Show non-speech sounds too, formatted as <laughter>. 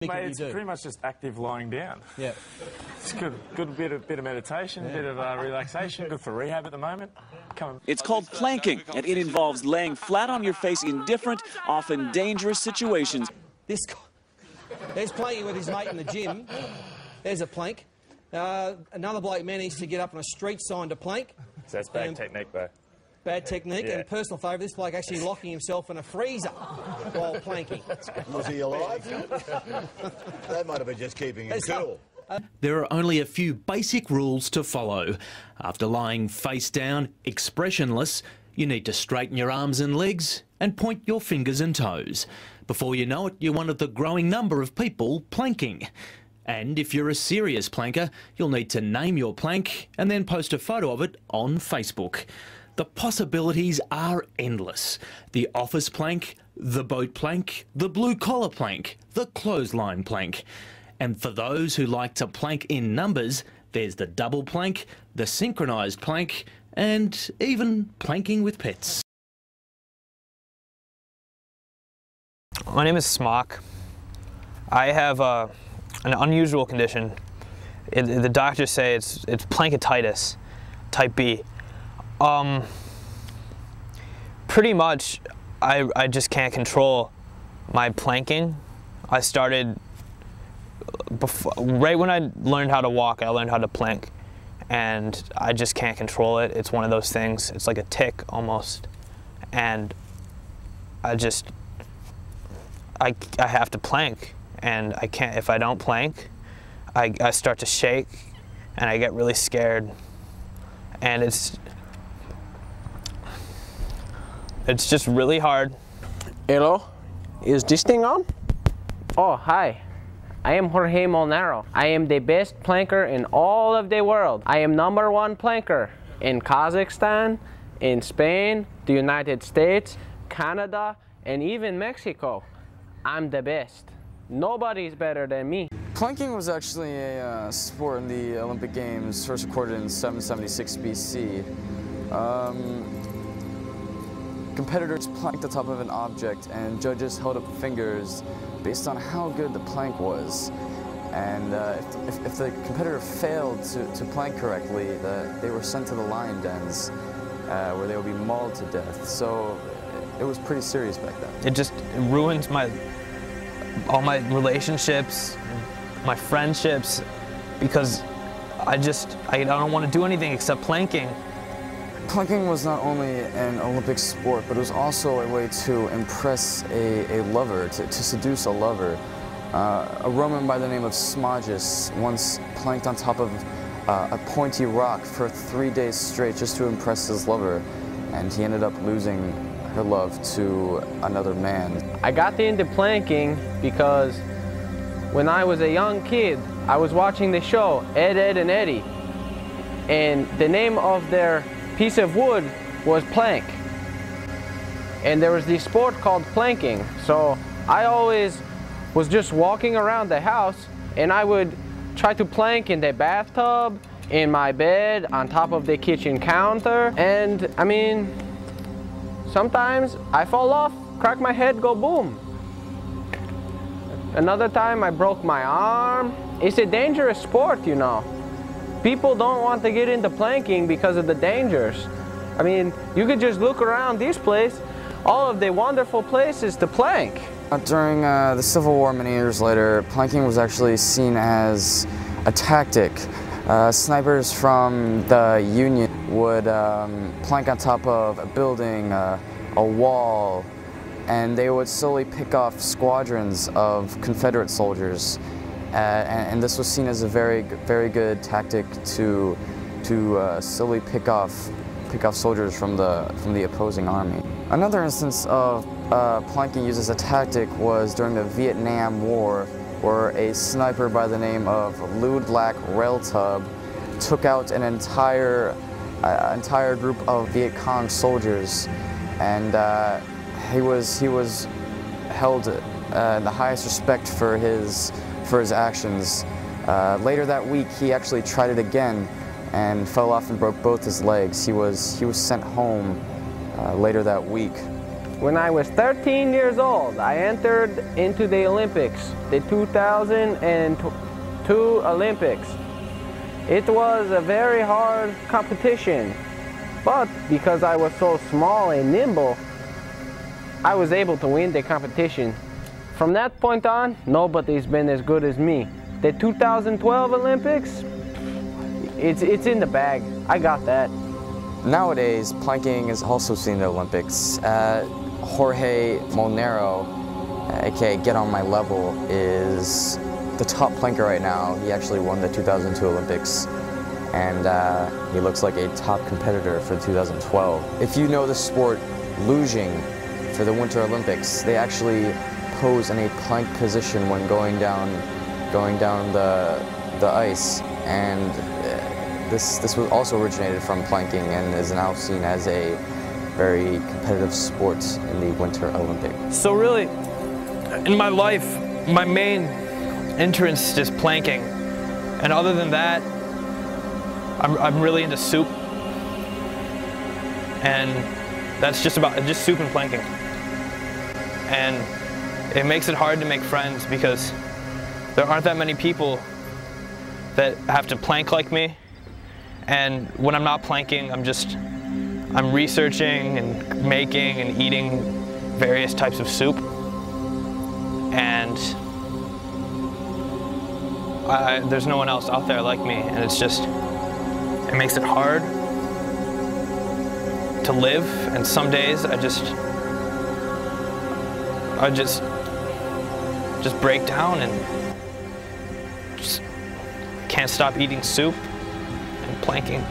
Mate, you it's do. pretty much just active lying down. Yeah. It's good, good bit of bit of meditation, a bit of uh, relaxation, good for rehab at the moment. Come. It's called planking, and it involves laying flat on your face in different, often dangerous situations. This guy, there's planking with his mate in the gym. There's a plank. Uh, another bloke managed to get up on a street sign to plank. So that's bad Um, technique, though. Bad technique Yeah. and personal favourite. This bloke actually locking himself in a freezer while planking. Was he alive? <laughs> they might have been just keeping him cool. Uh, there are only a few basic rules to follow. After lying face down, expressionless, you need to straighten your arms and legs and point your fingers and toes. Before you know it, you're one of the growing number of people planking. And if you're a serious planker, you'll need to name your plank and then post a photo of it on Facebook. The possibilities are endless. The office plank, the boat plank, the blue collar plank, the clothesline plank. And for those who like to plank in numbers, there's the double plank, the synchronised plank, and even planking with pets. My name is Smock. I have uh, an unusual condition. It, the doctors say it's it's pancreatitis, type B. Um, pretty much, I I just can't control my planking. I started before, right when I learned how to walk. I learned how to plank, and I just can't control it. It's one of those things. It's like a tick almost, and I just I, I have to plank and I can't if I don't plank I, I start to shake and I get really scared and it's it's just really hard Hello, is this thing on? Oh, hi. I am Jorge Molnaro. I am the best planker in all of the world. I am number one planker in Kazakhstan, in Spain, the United States, Canada, and even Mexico. I'm the best. Nobody's better than me. Planking was actually a uh, sport in the Olympic Games, first recorded in 776 BC. Um, competitors planked the top of an object, and judges held up fingers based on how good the plank was. And uh, if, if, the competitor failed to, to plank correctly, the, they were sent to the lion dens, uh, where they would be mauled to death. So it, was pretty serious back then. it just it ruins my all my relationships my friendships because I just I don't want to do anything except planking Planking was not only an Olympic sport, but it was also a way to impress a, a lover, to, to seduce a lover. Uh, a Roman by the name of Smagus once planked on top of uh, a pointy rock for three days straight just to impress his lover, and he ended up losing her love to another man. I got into planking because when I was a young kid, I was watching the show Ed, Edd, and Eddy. And the name of their piece of wood was plank. And there was this sport called planking. So I always was just walking around the house and I would try to plank in the bathtub, in my bed, on top of the kitchen counter. And I mean, sometimes I fall off, crack my head, go boom. Another time I broke my arm. It's a dangerous sport, you know. People don't want to get into planking because of the dangers. I mean, you could just look around this place, all of the wonderful places to plank. Uh, During uh, the Civil War, many years later, planking was actually seen as a tactic. Uh, snipers from the Union would um, plank on top of a building, uh, a wall, and they would slowly pick off squadrons of Confederate soldiers. Uh, and, and this was seen as a very, very good tactic to, to uh, slowly pick off, pick off soldiers from the, from the opposing army. Another instance of uh, planking used as a tactic was during the Vietnam War, where a sniper by the name of Black Reltub took out an entire, uh, entire group of Viet Cong soldiers, and uh, he was he was held uh, in the highest respect for his for his actions. Uh, later that week, he actually tried it again and fell off and broke both his legs. He was he was sent home uh, later that week. When I was 13 years old, I entered into the Olympics, the 2002 Olympics. It was a very hard competition, but because I was so small and nimble, I was able to win the competition. From that point on, nobody's been as good as me. The 2012 Olympics, it's, it's in the bag. I got that. Nowadays, planking is also seen in the Olympics. Uh, Jorge Monero, aka Get On My Level, is the top planker right now. He actually won the 2002 Olympics and uh, he looks like a top competitor for 2012. If you know the sport luging for the Winter Olympics, they actually pose in a plank position when going down, going down the, the ice and uh, this, this was also originated from planking and is now seen as a very competitive sport in the Winter Olympics. So really, in my life, my main interest is planking. And other than that, I'm, I'm really into soup. And that's just about, just soup and planking. And it makes it hard to make friends because there aren't that many people that have to plank like me. And when I'm not planking, I'm just, I'm researching and making and eating various types of soup. And I, there's no one else out there like me. And it's just, it makes it hard to live. And some days I just, I just, just break down and just can't stop eating soup and planking.